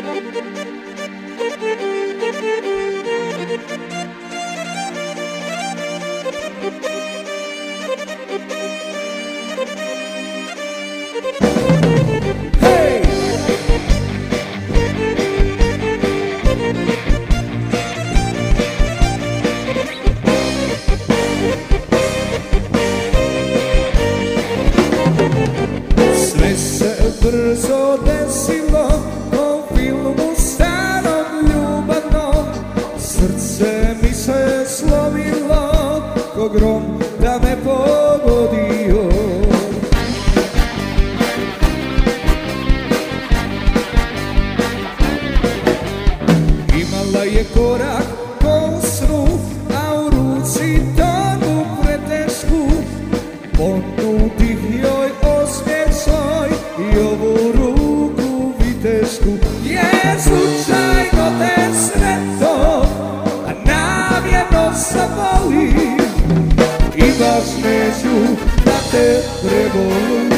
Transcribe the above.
Thank you. Ko grom da me pogodio. Imala je korak ko snu A u ruci torbu pretešku Ponudih joj osmijeh svoj I ovu ruku vitešku Jer slučajno te I baš neću da te prebolim